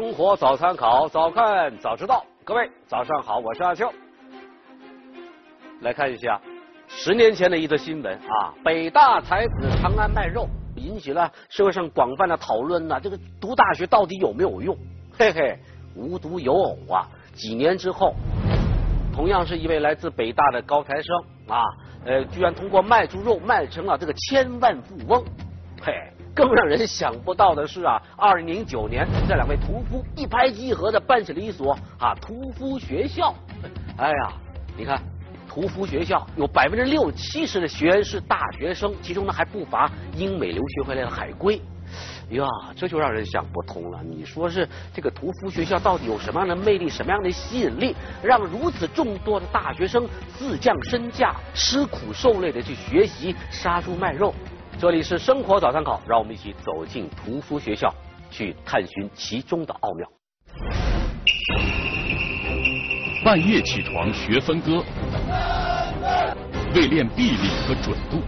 生活早参考，早看早知道。各位早上好，我是阿秋。来看一下十年前的一则新闻啊，北大才子长安卖肉，引起了社会上广泛的讨论呐。这个读大学到底有没有用？嘿嘿，无独有偶啊，几年之后，同样是一位来自北大的高材生啊，呃，居然通过卖猪肉卖成了这个千万富翁。嘿，更让人想不到的是啊，二零零九年，这两位屠夫一拍即合的办起了一所啊屠夫学校。哎呀，你看。屠夫学校有百分之六七十的学员是大学生，其中呢还不乏英美留学回来的海归。呀，这就让人想不通了。你说是这个屠夫学校到底有什么样的魅力，什么样的吸引力，让如此众多的大学生自降身价、吃苦受累的去学习杀猪卖肉？这里是生活早餐考，让我们一起走进屠夫学校，去探寻其中的奥妙。半夜起床学分割，为练臂力和准度，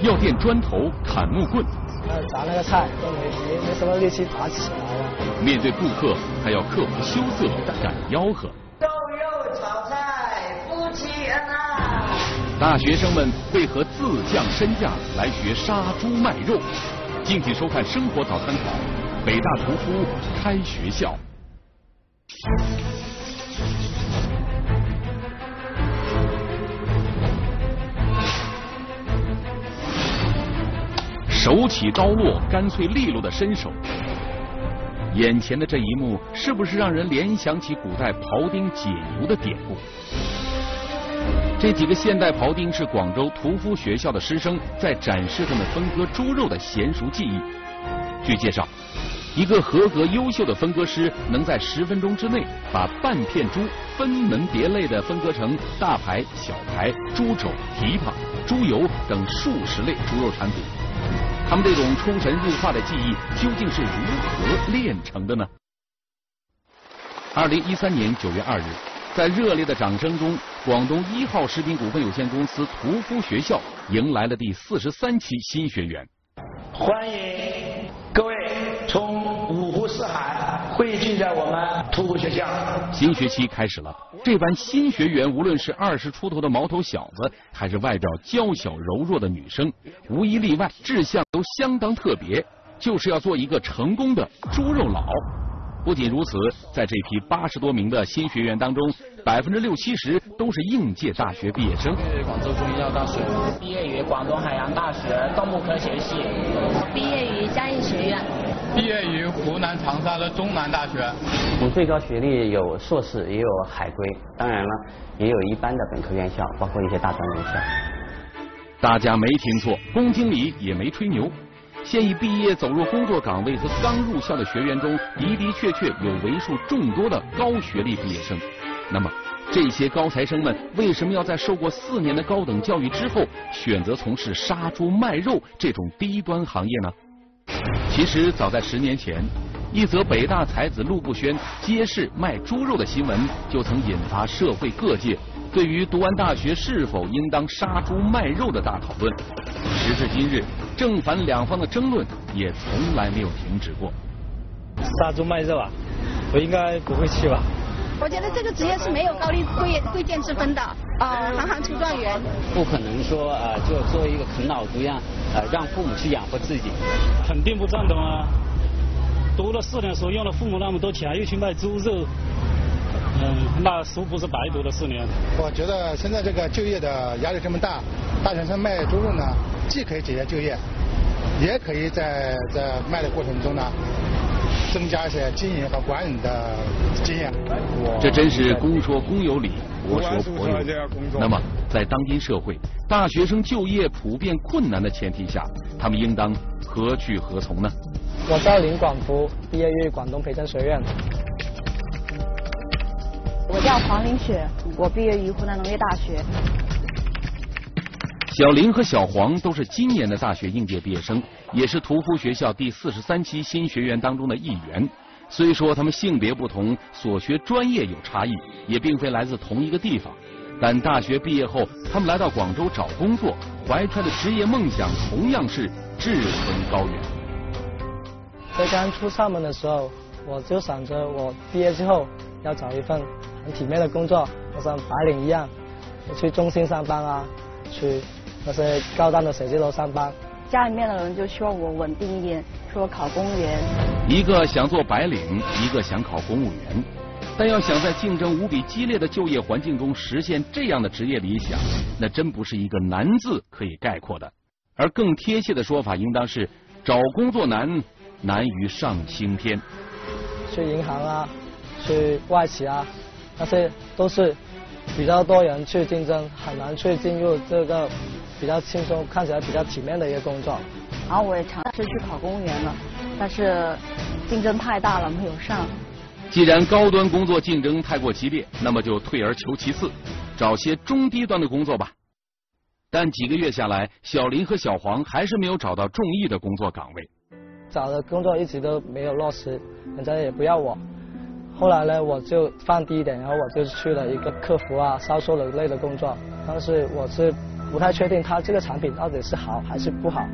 要垫砖头、砍木棍。砸那个菜都没没没什么力气砸起来了。面对顾客还要克服羞涩、敢吆喝。大学生们为何自降身价来学杀猪卖肉？敬请收看《生活早餐考》，北大屠夫开学校。手起刀落，干脆利落的身手。眼前的这一幕，是不是让人联想起古代庖丁解牛的典故？这几个现代庖丁是广州屠夫学校的师生，在展示他们分割猪肉的娴熟技艺。据介绍，一个合格优秀的分割师，能在十分钟之内把半片猪分门别类的分割成大排、小排、猪肘、蹄膀、猪油等数十类猪肉产品。他们这种出神入化的技艺究竟是如何练成的呢？二零一三年九月二日，在热烈的掌声中，广东一号食品股份有限公司屠夫学校迎来了第四十三期新学员。欢迎各位从五湖四海汇聚在我们屠夫学校。新学期开始了，这班新学员无论是二十出头的毛头小子，还是外表娇小柔弱的女生，无一例外志向都相当特别，就是要做一个成功的猪肉佬。不仅如此，在这批八十多名的新学员当中，百分之六七十都是应届大学毕业生。广州中医药大学，毕业于广东海洋大学动物科学系，毕业于嘉应学院，毕业于湖南长沙的中南大学。我最高学历有硕士，也有海归，当然了，也有一般的本科院校，包括一些大专院校。大家没听错，龚经理也没吹牛。现已毕业走入工作岗位和刚入校的学员中，的的确确有为数众多的高学历毕业生。那么，这些高材生们为什么要在受过四年的高等教育之后，选择从事杀猪卖肉这种低端行业呢？其实，早在十年前，一则北大才子陆步轩揭示卖猪肉的新闻，就曾引发社会各界对于读完大学是否应当杀猪卖肉的大讨论。时至今日，正反两方的争论也从来没有停止过。杀猪卖肉啊，我应该不会去吧？我觉得这个职业是没有高低贵贵贱之分的，呃，行行出状元。不可能说呃，就做一个啃老族一样，呃，让父母去养活自己。肯定不赞同啊！读了四年书，用了父母那么多钱，又去卖猪肉，嗯，那书不是白读了四年？我觉得现在这个就业的压力这么大，大学生卖猪肉呢，既可以解决就业，也可以在在卖的过程中呢。增加一些经营和管理的经验。这真是公说公有理，婆说婆有理。那么，在当今社会，大学生就业普遍困难的前提下，他们应当何去何从呢？我叫林广福，毕业于广东培正学院。我叫黄林雪，我毕业于湖南农业大学。小林和小黄都是今年的大学应届毕业生，也是屠夫学校第四十三期新学员当中的一员。虽说他们性别不同，所学专业有差异，也并非来自同一个地方，但大学毕业后，他们来到广州找工作，怀揣的职业梦想同样是志存高远。在刚出校门的时候，我就想着我毕业之后要找一份很体面的工作，就像白领一样，去中心上班啊，去那些高档的写字楼上班。家里面的人就希望我稳定一点，说考公务员。一个想做白领，一个想考公务员，但要想在竞争无比激烈的就业环境中实现这样的职业理想，那真不是一个难字可以概括的。而更贴切的说法，应当是找工作难，难于上青天。去银行啊，去外企啊，那些都是比较多人去竞争，很难去进入这个。比较轻松，看起来比较体面的一个工作。然后我也尝试去考公务员了，但是竞争太大了，没有上。既然高端工作竞争太过激烈，那么就退而求其次，找些中低端的工作吧。但几个月下来，小林和小黄还是没有找到中意的工作岗位。找的工作一直都没有落实，人家也不要我。后来呢，我就放低一点，然后我就去了一个客服啊、销售的类的工作，但是我是。不太确定他这个产品到底是好还是不好，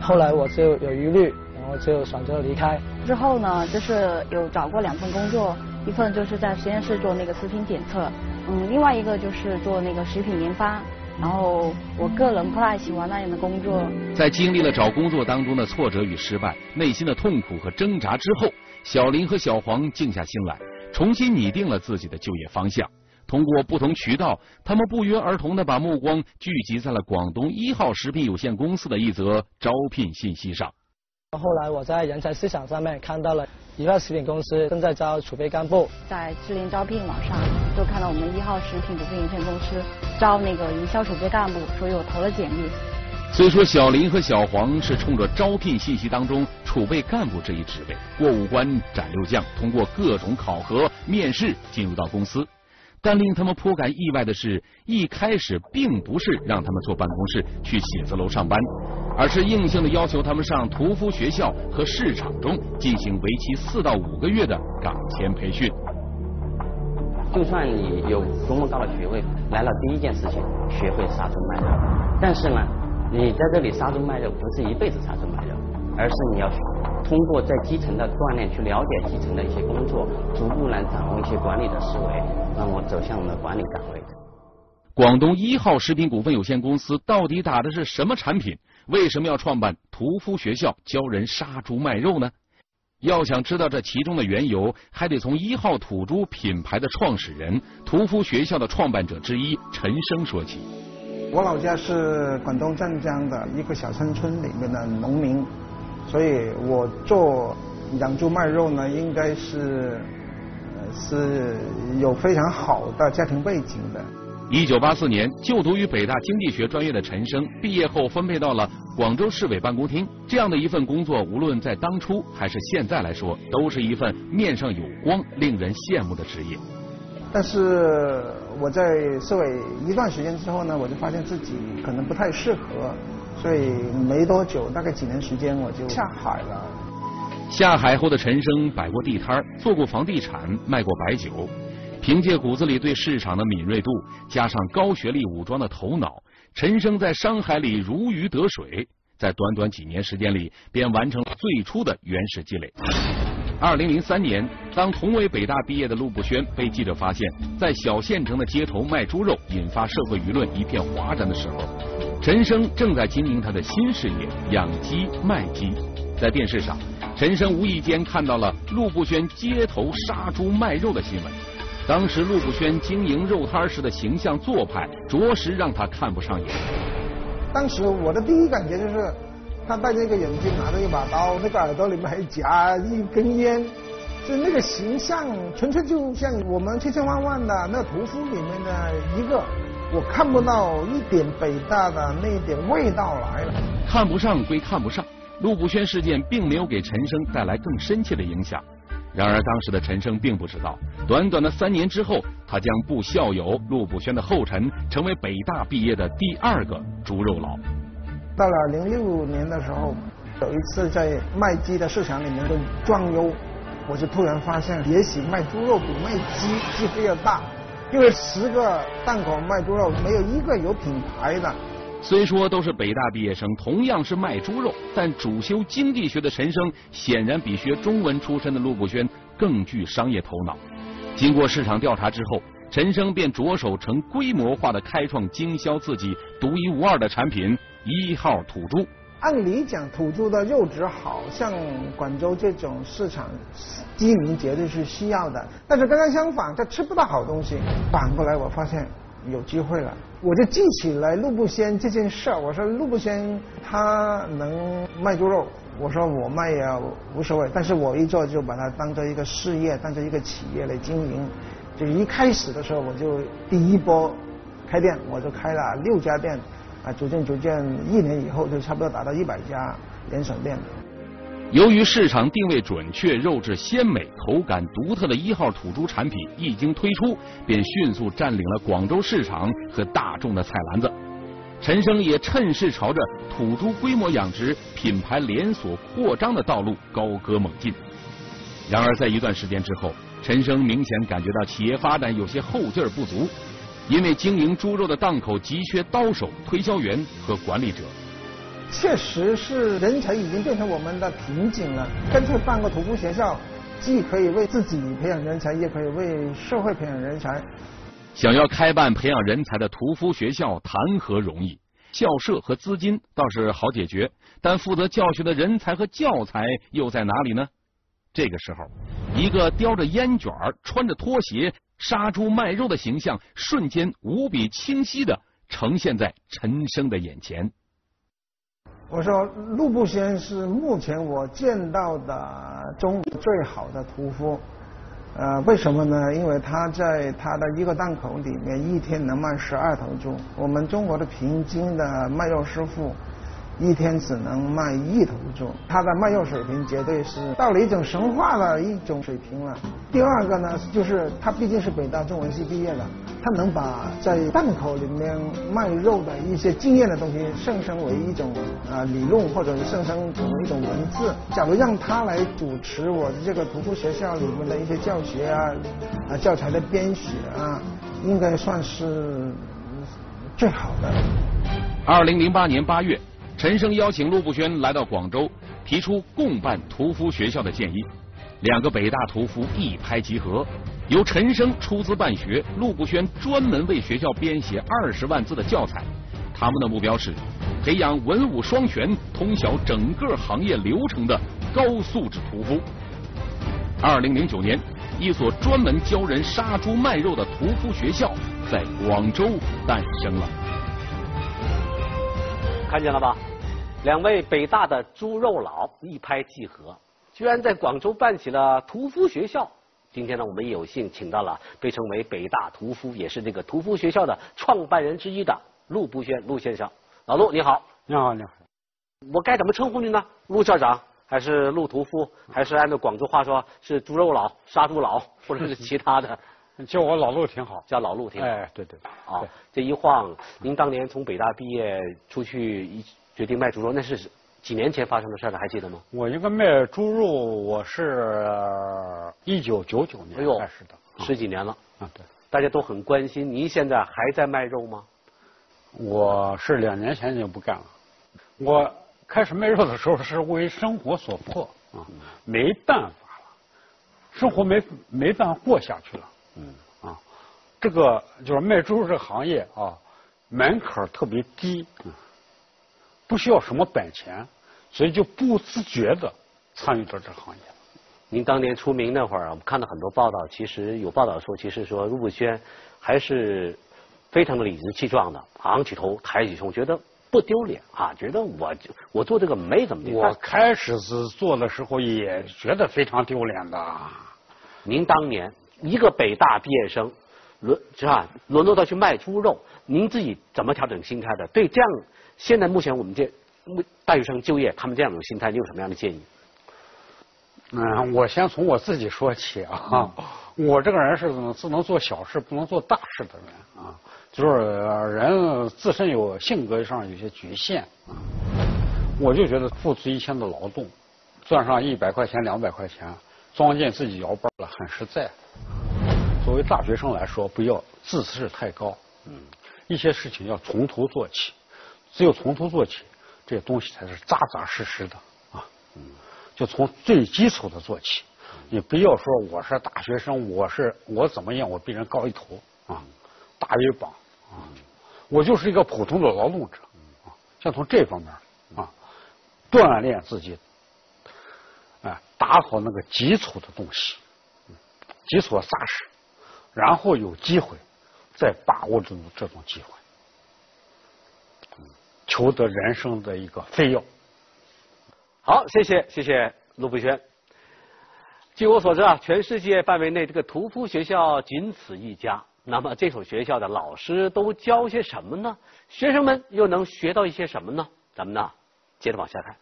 后来我就有疑虑，然后就选择离开。之后呢，就是有找过两份工作，一份就是在实验室做那个食品检测，嗯，另外一个就是做那个食品研发。然后我个人不太喜欢那样的工作。在经历了找工作当中的挫折与失败、内心的痛苦和挣扎之后，小林和小黄静下心来，重新拟定了自己的就业方向。通过不同渠道，他们不约而同的把目光聚集在了广东一号食品有限公司的一则招聘信息上。后来我在人才市场上面看到了一号食品公司正在招储备干部，在智联招聘网上就看到我们一号食品股份有限公司招那个营销储备干部，所以我投了简历。虽说小林和小黄是冲着招聘信息当中储备干部这一职位过五关斩六将，通过各种考核面试进入到公司。但令他们颇感意外的是，一开始并不是让他们坐办公室去写字楼上班，而是硬性的要求他们上屠夫学校和市场中进行为期四到五个月的岗前培训。就算你有多么高的学位，来了第一件事情学会杀猪卖肉，但是呢，你在这里杀猪卖肉不是一辈子杀猪卖肉，而是你要。通过在基层的锻炼，去了解基层的一些工作，逐步来掌握一些管理的思维，让我走向我们的管理岗位。广东一号食品股份有限公司到底打的是什么产品？为什么要创办屠夫学校教人杀猪卖肉呢？要想知道这其中的缘由，还得从一号土猪品牌的创始人、屠夫学校的创办者之一陈生说起。我老家是广东湛江的一个小山村里面的农民。所以我做养猪卖肉呢，应该是是有非常好的家庭背景的。一九八四年就读于北大经济学专业的陈生，毕业后分配到了广州市委办公厅。这样的一份工作，无论在当初还是现在来说，都是一份面上有光、令人羡慕的职业。但是我在市委一段时间之后呢，我就发现自己可能不太适合。所以没多久，大概几年时间，我就下海了。下海后的陈生摆过地摊，做过房地产，卖过白酒。凭借骨子里对市场的敏锐度，加上高学历武装的头脑，陈生在商海里如鱼得水，在短短几年时间里，便完成了最初的原始积累。二零零三年，当同为北大毕业的陆步轩被记者发现，在小县城的街头卖猪肉，引发社会舆论一片哗然的时候。陈生正在经营他的新事业——养鸡卖鸡。在电视上，陈生无意间看到了陆步轩街头杀猪卖肉的新闻。当时陆步轩经营肉摊时的形象做派，着实让他看不上眼。当时我的第一感觉就是，他戴着一个眼镜，拿着一把刀，那个耳朵里面还夹一根烟，就那个形象，纯粹就像我们千千万万的那屠夫里面的一个。我看不到一点北大的那一点味道来了。看不上归看不上，陆步轩事件并没有给陈生带来更深切的影响。然而当时的陈生并不知道，短短的三年之后，他将步校友陆步轩的后尘，成为北大毕业的第二个猪肉佬。到了零六年的时候，有一次在卖鸡的市场里面的转悠，我就突然发现，也许卖猪肉比卖鸡机会要大。因为十个档口卖猪肉，没有一个有品牌的。虽说都是北大毕业生，同样是卖猪肉，但主修经济学的陈生显然比学中文出身的陆步轩更具商业头脑。经过市场调查之后，陈生便着手成规模化的开创经销自己独一无二的产品——一号土猪。按理讲，土猪的肉质好，像广州这种市场，居民绝对是需要的。但是刚刚相反，他吃不到好东西。反过来，我发现有机会了，我就记起来陆步仙这件事儿。我说陆步仙他能卖猪肉，我说我卖也无所谓。但是我一做就把它当做一个事业，当做一个企业来经营。就是一开始的时候，我就第一波开店，我就开了六家店。啊，逐渐逐渐，一年以后就差不多达到一百家连锁店。由于市场定位准确、肉质鲜美、口感独特的一号土猪产品一经推出，便迅速占领了广州市场和大众的菜篮子。陈生也趁势朝着土猪规模养殖、品牌连锁扩张的道路高歌猛进。然而，在一段时间之后，陈生明显感觉到企业发展有些后劲儿不足。因为经营猪肉的档口急缺刀手、推销员和管理者，确实是人才已经变成我们的瓶颈了。干脆办个屠夫学校，既可以为自己培养人才，也可以为社会培养人才。想要开办培养人才的屠夫学校，谈何容易？校舍和资金倒是好解决，但负责教学的人才和教材又在哪里呢？这个时候，一个叼着烟卷、穿着拖鞋。杀猪卖肉的形象瞬间无比清晰的呈现在陈生的眼前。我说陆步先是目前我见到的中国最好的屠夫，呃，为什么呢？因为他在他的一个档口里面一天能卖十二头猪。我们中国的平均的卖肉师傅。一天只能卖一头猪，他的卖肉水平绝对是到了一种神话的一种水平了。第二个呢，就是他毕竟是北大中文系毕业的，他能把在档口里面卖肉的一些经验的东西，上升为一种啊理论，或者是上升成为一种文字。假如让他来主持我的这个屠夫学校里面的一些教学啊啊教材的编写啊，应该算是最好的。二零零八年八月。陈生邀请陆步轩来到广州，提出共办屠夫学校的建议。两个北大屠夫一拍即合，由陈生出资办学，陆步轩专门为学校编写二十万字的教材。他们的目标是培养文武双全、通晓整个行业流程的高素质屠夫。二零零九年，一所专门教人杀猪卖肉的屠夫学校在广州诞生了。看见了吧？两位北大的猪肉佬一拍即合，居然在广州办起了屠夫学校。今天呢，我们有幸请到了被称为北大屠夫，也是这个屠夫学校的创办人之一的陆步轩陆先生。老陆，你好。你好，你好。我该怎么称呼您呢？陆校长，还是陆屠夫，还是按照广州话说是猪肉佬、杀猪佬，或者是其他的？叫我老陆挺好，叫老陆挺好。哎，对对。啊，这一晃，您当年从北大毕业出去，一决定卖猪肉，那是几年前发生的事了，还记得吗？我应该卖猪肉，我是一九九九年开始的，十几年了。啊，对。大家都很关心，您现在还在卖肉吗？我是两年前就不干了。我开始卖肉的时候是为生活所迫啊，没办法了，生活没没办法过下去了。嗯啊，这个就是卖猪肉这个行业啊，门槛特别低，不需要什么本钱，所以就不自觉的参与到这行业。您当年出名那会儿，我们看到很多报道，其实有报道说，其实说陆步轩还是非常的理直气壮的，昂起头，抬起胸，觉得不丢脸啊，觉得我我做这个没怎么的。我开始是做的时候也觉得非常丢脸的。您当年。一个北大毕业生，沦是吧？沦落到去卖猪肉，您自己怎么调整心态的？对这样，现在目前我们这大学生就业，他们这样一种心态，你有什么样的建议？嗯，我先从我自己说起啊。我这个人是只能做小事，不能做大事的人啊。就是人自身有性格上有些局限啊。我就觉得付出一天的劳动，赚上一百块钱、两百块钱，装进自己腰包了，很实在。作为大学生来说，不要自视太高。嗯，一些事情要从头做起，只有从头做起，这些东西才是扎扎实实的啊。就从最基础的做起。你不要说我是大学生，我是我怎么样，我比人高一头啊，大一榜啊，我就是一个普通的劳动者啊，先从这方面啊锻炼自己，哎，打好那个基础的东西，基础扎实，然后有机会再把握这种这种机会，求得人生的一个费用。好，谢谢谢谢陆步轩。据我所知啊，全世界范围内这个屠夫学校仅此一家。那么这所学校的老师都教些什么呢？学生们又能学到一些什么呢？咱们呢，接着往下看。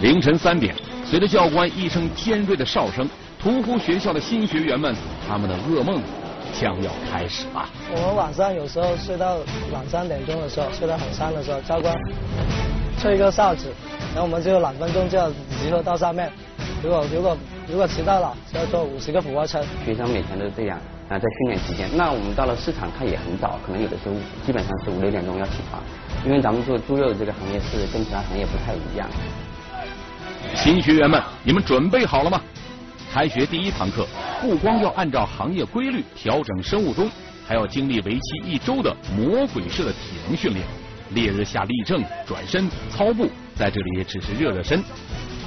凌晨三点，随着教官一声尖锐的哨声，屠夫学校的新学员们，他们的噩梦将要开始了。我们晚上有时候睡到两三点钟的时候，睡到很伤的时候，教官吹一个哨子，然后我们就两分钟就要集合到上面。如果如果如果迟到了，就要做五十个俯卧撑。学生每天都这样啊，在训练期间，那我们到了市场，他也很早，可能有的时候基本上是五六点钟要起床，因为咱们做猪肉这个行业是跟其他行业不太一样。新学员们，你们准备好了吗？开学第一堂课，不光要按照行业规律调整生物钟，还要经历为期一周的魔鬼式的体能训练。烈日下立正、转身、操步，在这里只是热热身，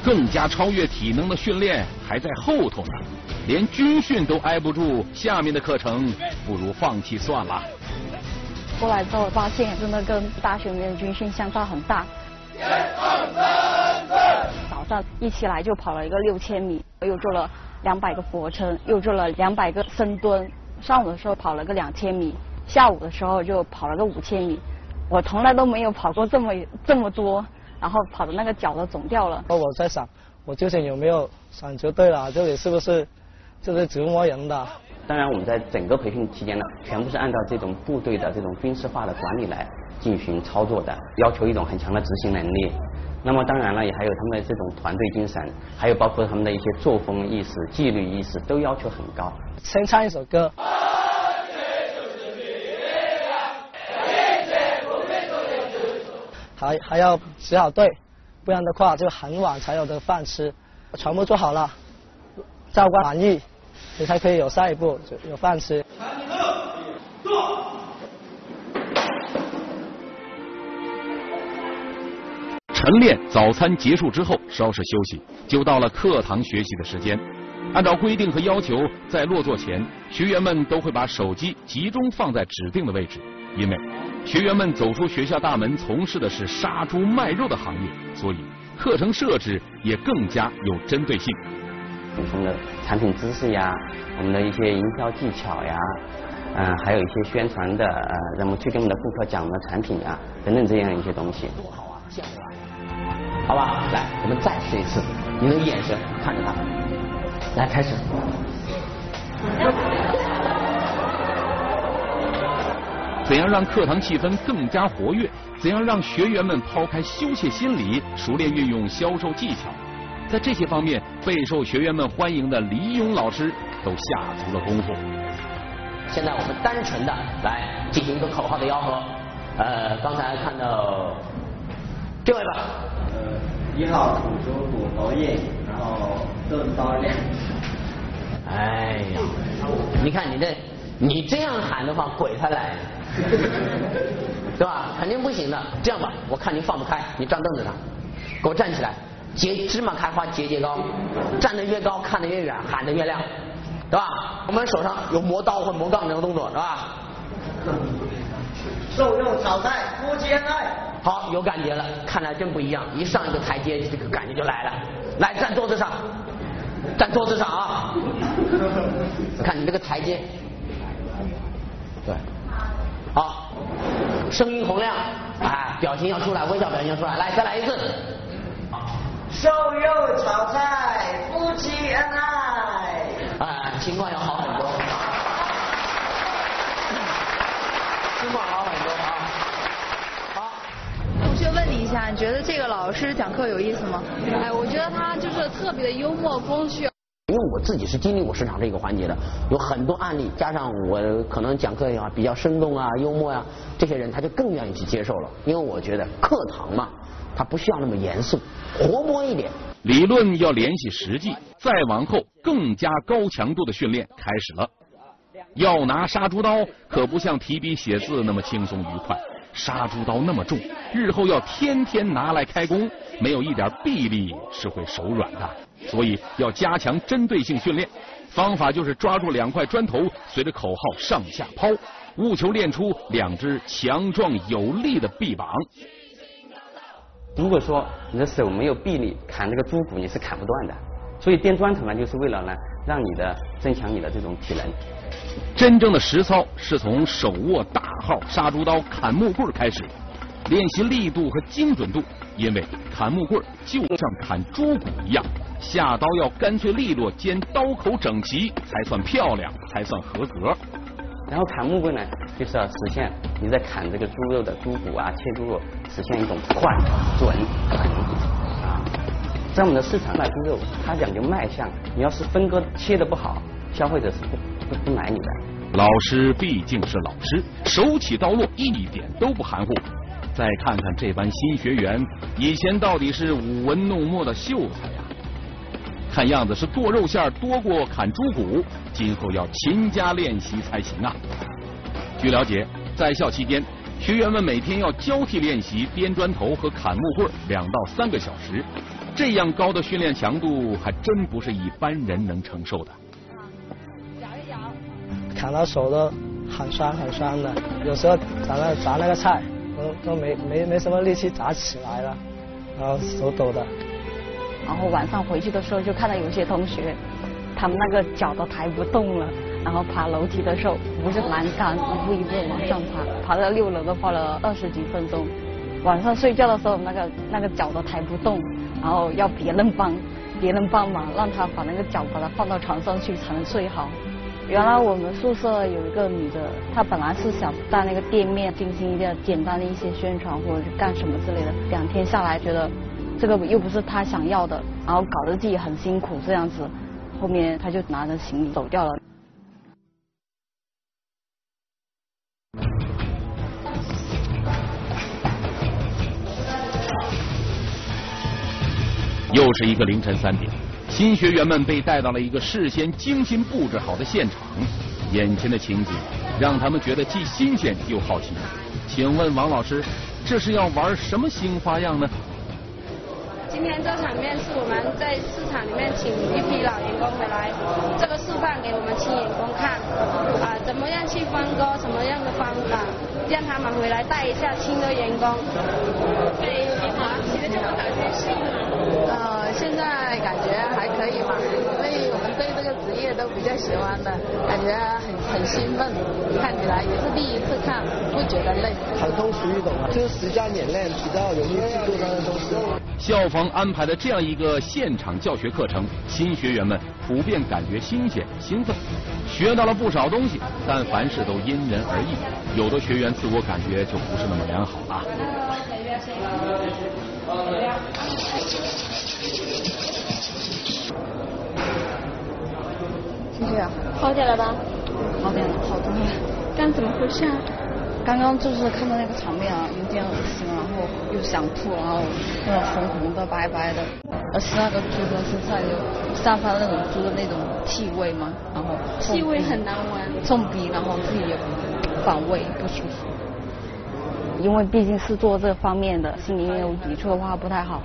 更加超越体能的训练还在后头呢。连军训都挨不住，下面的课程不如放弃算了。过来之后发现，真的跟大学里面的军训相差很大。早上一起来就跑了一个六千米，又做了两百个俯卧撑，又做了两百个深蹲。上午的时候跑了个两千米，下午的时候就跑了个五千米。我从来都没有跑过这么这么多，然后跑的那个脚都肿掉了。我在想，我究竟有没有选择对了？这里是不是就是折磨人的？当然，我们在整个培训期间呢，全部是按照这种部队的这种军事化的管理来进行操作的，要求一种很强的执行能力。那么当然了，也还有他们的这种团队精神，还有包括他们的一些作风意识、纪律意识，都要求很高。先唱一首歌。还还要指好队，不然的话就很晚才有的饭吃。全部做好了，教官满意，你才可以有下一步，有饭吃。晨练早餐结束之后稍事休息，就到了课堂学习的时间。按照规定和要求，在落座前，学员们都会把手机集中放在指定的位置，因为学员们走出学校大门，从事的是杀猪卖肉的行业，所以课程设置也更加有针对性。我们的产品知识呀，我们的一些营销技巧呀，嗯，还有一些宣传的，呃，那么去给我们的顾客讲我们的产品啊，等等这样一些东西。多好啊，羡慕啊！好吧，来，我们再试一次，你的眼神看着他，来，开始。怎样让课堂气氛更加活跃？怎样让学员们抛开羞怯心理，熟练运用销售技巧？在这些方面，备受学员们欢迎的李勇老师都下足了功夫。现在我们单纯的来进行一个口号的吆喝。呃，刚才看到这位吧。呃，一号土猪骨头硬，然后钝刀亮。哎呀，你看你这，你这样喊的话，鬼才来。对吧？肯定不行的。这样吧，我看您放不开，你站凳子上，给我站起来，结芝麻开花节节高，站得越高看得越远，喊得越亮，对吧？我们手上有磨刀或磨杠这个动作，是吧？瘦肉炒菜夫妻恩爱。好，有感觉了，看来真不一样，一上一个台阶，这个感觉就来了。来，站桌子上，站桌子上啊！看你这个台阶，对。好，声音洪亮，哎，表情要出来，微笑表情要出来，来，再来一次。瘦肉炒菜，夫妻恩爱。哎，情况要好很多。情况好很多啊。好。同学问你一下，你觉得这个老师讲课有意思吗？哎，我觉得他就是特别的幽默风趣。因为我自己是经历过市场这个环节的，有很多案例，加上我可能讲课也好比较生动啊、幽默呀，这些人他就更愿意去接受了，因为我觉得课堂嘛，他不需要那么严肃，活泼一点。理论要联系实际，再往后更加高强度的训练开始了。要拿杀猪刀，可不像提笔写字那么轻松愉快。杀猪刀那么重，日后要天天拿来开工，没有一点臂力是会手软的。所以要加强针对性训练，方法就是抓住两块砖头，随着口号上下抛，务求练出两只强壮有力的臂膀。如果说你的手没有臂力，砍这个猪骨你是砍不断的。所以垫砖头呢，就是为了呢，让你的增强你的这种体能。真正的实操是从手握大号杀猪刀砍木棍开始，练习力度和精准度。因为砍木棍就像砍猪骨一样，下刀要干脆利落，兼刀口整齐，才算漂亮，才算合格。然后砍木棍呢，就是要实现你在砍这个猪肉的猪骨啊，切猪肉，实现一种快、准、狠啊。在我们的市场卖猪肉，它讲究卖相，你要是分割切的不好，消费者是不。不买你的。老师毕竟是老师，手起刀落，一点都不含糊。再看看这班新学员，以前到底是舞文弄墨的秀才呀，看样子是剁肉馅多过砍猪骨，今后要勤加练习才行啊。据了解，在校期间，学员们每天要交替练习编砖头和砍木棍两到三个小时，这样高的训练强度，还真不是一般人能承受的。砍到手都很酸很酸的，有时候砸那砸那个菜，都都没没没什么力气砸起来了，然后手抖的。然后晚上回去的时候就看到有些同学，他们那个脚都抬不动了，然后爬楼梯的时候不是栏杆，一步一步往上爬，爬到六楼都花了二十几分钟。晚上睡觉的时候那个那个脚都抬不动，然后要别人帮别人帮忙，让他把那个脚把它放到床上去才能睡好。原来我们宿舍有一个女的，她本来是想在那个店面进行一个简单的一些宣传或者是干什么之类的。两天下来，觉得这个又不是她想要的，然后搞得自己很辛苦这样子。后面她就拿着行李走掉了。又是一个凌晨三点。新学员们被带到了一个事先精心布置好的现场，眼前的情景让他们觉得既新鲜又好奇。请问王老师，这是要玩什么新花样呢？今天这场面是我们在市场里面请一批老员工回来，这个示范给我们新员工看，啊，怎么样去分割，什么样的方法，让他们回来带一下新的员工。对，你好，你的这个感觉适应吗？呃，现在感觉还可以吧，所以我们对这个职业都比较喜欢的，感觉很很兴奋，看起来也是第一次看，不觉得累。很通俗易懂啊，就是时间演练比较容易记住那些东西。校方安排的这样一个现场教学课程，新学员们普遍感觉新鲜、兴奋，学到了不少东西。但凡事都因人而异，有的学员自我感觉就不是那么良好了。谢谢啊，好点了吧？好点了，好多了。刚怎么回事啊？刚刚就是看到那个场面啊，有点恶心，然后又想吐，然后那种红红的、白白的，而且那个猪的身上有散发那种猪的那种气味嘛，然后气味很难闻，冲鼻，然后自己也反胃不舒服。因为毕竟是做这方面的，心里面有抵触的话不太好。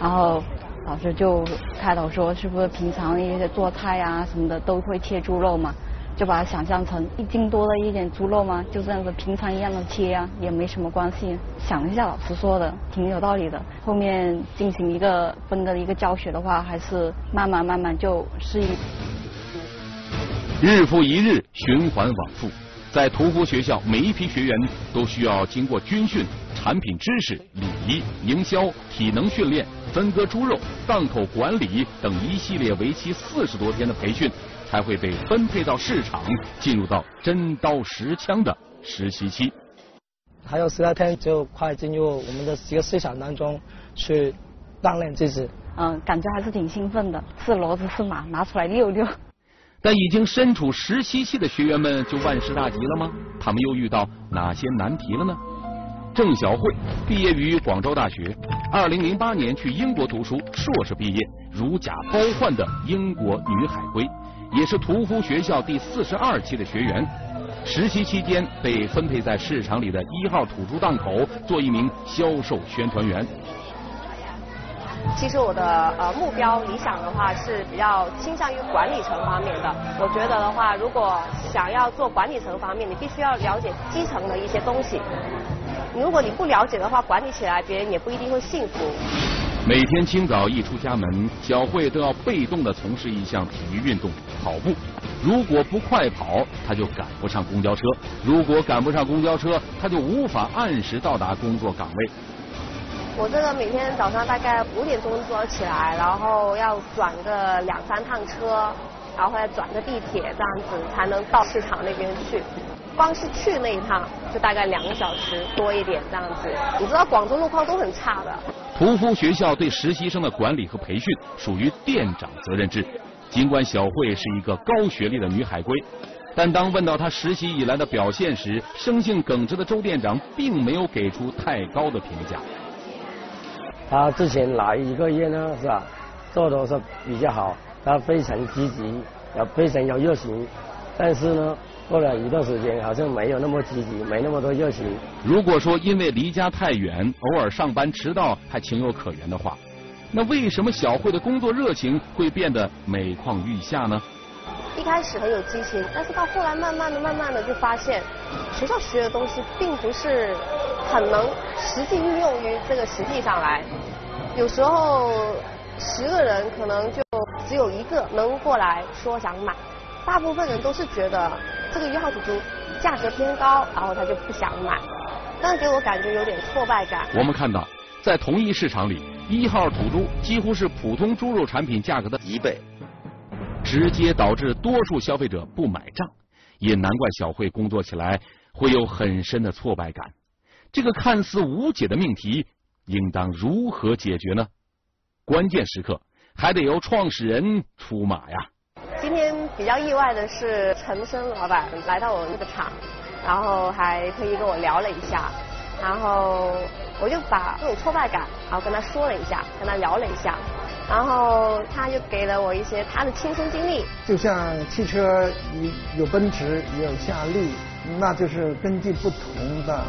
然后老师就开头说，是不是平常一些做菜啊什么的都会切猪肉嘛？就把它想象成一斤多的一点猪肉嘛，就这样子平常一样的切啊，也没什么关系。想一下老师说的，挺有道理的。后面进行一个分割的一个教学的话，还是慢慢慢慢就适应。日复一日，循环往复，在屠夫学校，每一批学员都需要经过军训、产品知识、礼仪、营销、体能训练、分割猪肉、档口管理等一系列为期四十多天的培训。才会被分配到市场，进入到真刀实枪的实习期。还有十来天就快进入我们的一个市场当中去锻炼自己，嗯，感觉还是挺兴奋的，是骡子是马，拿出来溜溜。但已经身处实习期的学员们就万事大吉了吗？他们又遇到哪些难题了呢？郑小慧毕业于广州大学，二零零八年去英国读书，硕士毕业，如假包换的英国女海归，也是屠夫学校第四十二期的学员。实习期间被分配在市场里的一号土猪档口做一名销售宣传员。其实我的呃目标理想的话是比较倾向于管理层方面的。我觉得的话，如果想要做管理层方面，你必须要了解基层的一些东西。如果你不了解的话，管理起来别人也不一定会信服。每天清早一出家门，小慧都要被动的从事一项体育运动——跑步。如果不快跑，她就赶不上公交车；如果赶不上公交车，她就无法按时到达工作岗位。我这个每天早上大概五点钟就要起来，然后要转个两三趟车，然后再转个地铁，这样子才能到市场那边去。光是去那一趟就大概两个小时多一点这样子。你知道广州路况都很差的。屠夫学校对实习生的管理和培训属于店长责任制。尽管小慧是一个高学历的女海归，但当问到她实习以来的表现时，生性耿直的周店长并没有给出太高的评价。他之前来一个月呢，是吧，做的是比较好，他非常积极，也非常有热情，但是呢。过了一段时间，好像没有那么积极，没那么多热情。如果说因为离家太远，偶尔上班迟到还情有可原的话，那为什么小慧的工作热情会变得每况愈下呢？一开始很有激情，但是到后来慢慢的、慢慢的就发现，学校学的东西并不是很能实际运用于这个实际上来。有时候十个人可能就只有一个能过来说想买，大部分人都是觉得。这个一号土猪价格偏高，然后他就不想买，但给我感觉有点挫败感。我们看到，在同一市场里，一号土猪几乎是普通猪肉产品价格的一倍，直接导致多数消费者不买账，也难怪小慧工作起来会有很深的挫败感。这个看似无解的命题，应当如何解决呢？关键时刻还得由创始人出马呀。今天比较意外的是，陈生老板来到我这个厂，然后还特意跟我聊了一下，然后我就把这种挫败感，然后跟他说了一下，跟他聊了一下，然后他就给了我一些他的亲身经历。就像汽车有有奔驰，也有夏利，那就是根据不同的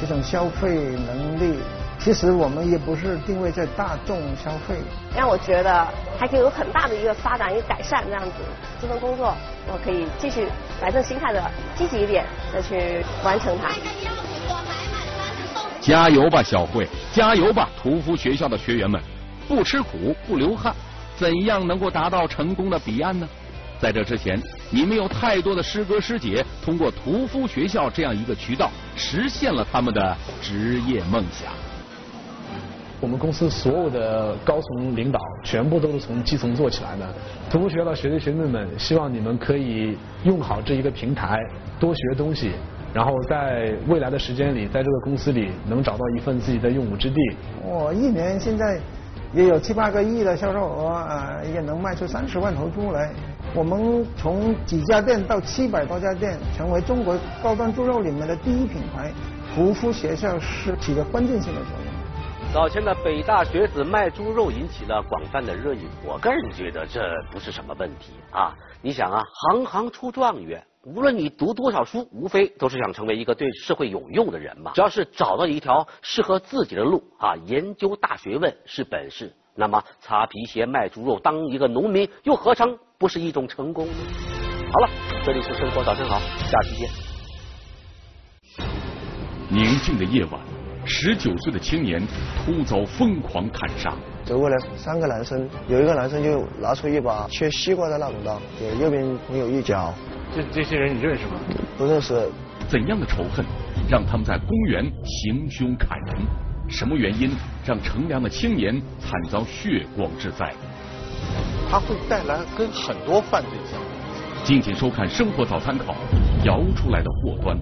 这种消费能力。其实我们也不是定位在大众消费，让我觉得还可以有很大的一个发展、一个改善这样子。这份工作我可以继续摆正心态的积极一点，再去完成它。加油吧，小慧！加油吧，屠夫学校的学员们！不吃苦，不流汗，怎样能够达到成功的彼岸呢？在这之前，你们有太多的师哥师姐通过屠夫学校这样一个渠道，实现了他们的职业梦想。我们公司所有的高层领导全部都是从基层做起来的。屠夫学校的学弟学妹们，希望你们可以用好这一个平台，多学东西，然后在未来的时间里，在这个公司里能找到一份自己的用武之地。我一年现在也有七八个亿的销售额啊，也能卖出三十万头猪来。我们从几家店到七百多家店，成为中国高端猪肉里面的第一品牌。屠夫学校是起着关键性的作用。早前的北大学子卖猪肉引起了广泛的热议，我个人觉得这不是什么问题啊！你想啊，行行出状元，无论你读多少书，无非都是想成为一个对社会有用的人嘛。只要是找到一条适合自己的路啊，研究大学问是本事，那么擦皮鞋卖猪肉当一个农民，又何尝不是一种成功呢？好了，这里是生活早晨好，下期见。宁静的夜晚。十九岁的青年突遭疯狂砍杀，走过来三个男生，有一个男生就拿出一把切西瓜的那种刀，对，右边朋友一脚。这这些人你认识吗？不认识。怎样的仇恨让他们在公园行凶砍人？什么原因让乘凉的青年惨遭血光之灾？他会带来跟很多犯罪相关。敬请收看《生活早参考》，摇出来的祸端。